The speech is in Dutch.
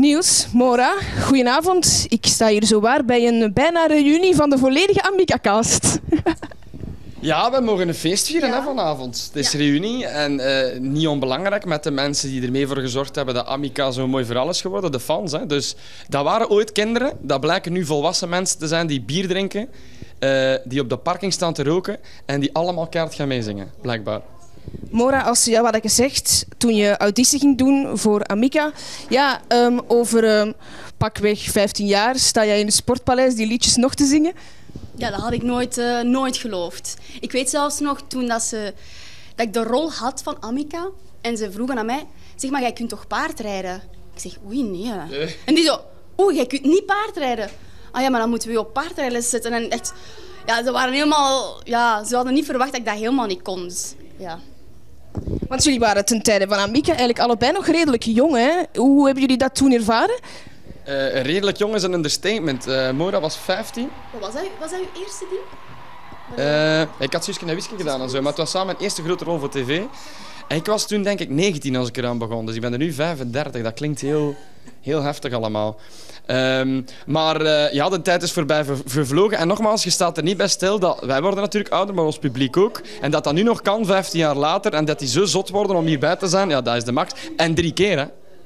Niels, Mora, goedenavond. Ik sta hier zowaar bij een bijna reunie van de volledige Amica-cast. Ja, we mogen een feest vieren hè, vanavond. Het is reunie en eh, niet onbelangrijk met de mensen die ermee voor gezorgd hebben dat Amica zo mooi voor is geworden, de fans. Hè. Dus dat waren ooit kinderen, dat blijken nu volwassen mensen te zijn die bier drinken, eh, die op de parking staan te roken en die allemaal kaart gaan meezingen, blijkbaar. Mora, als je wat ik gezegd toen je auditie ging doen voor Amica, ja, ehm, over um, pakweg 15 jaar sta jij in het Sportpaleis die liedjes nog te zingen. Ja, dat had ik nooit, uh, nooit geloofd. Ik weet zelfs nog toen dat, ze, dat ik de rol had van Amica en ze vroegen aan mij, zeg maar, jij kunt toch paardrijden? Ik zeg, oei, nee. nee. En die zo, oeh, jij kunt niet paardrijden. Ah ja, maar dan moeten we je op paardrijden zetten. En echt, ja, ze waren helemaal, ja, ze hadden niet verwacht dat ik dat helemaal niet kon. Dus, ja. Want jullie waren ten tijde van Amica eigenlijk allebei nog redelijk jong. Hè? Hoe hebben jullie dat toen ervaren? Uh, redelijk jong is een understatement. Uh, Mora was 15. Wat was dat, was dat eerste ding? Uh, ik had Suske en Whisky gedaan en zo, maar het was samen mijn eerste grote rol voor tv. En ik was toen denk ik 19 als ik eraan begon, dus ik ben er nu 35. Dat klinkt heel, heel heftig allemaal. Um, maar uh, ja, de tijd is voorbij vervlogen. En nogmaals, je staat er niet bij stil dat wij worden natuurlijk ouder, maar ons publiek ook. En dat dat nu nog kan, 15 jaar later, en dat die zo zot worden om hierbij te zijn, ja, dat is de max. En drie keer, hè.